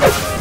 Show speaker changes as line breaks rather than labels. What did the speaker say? Let's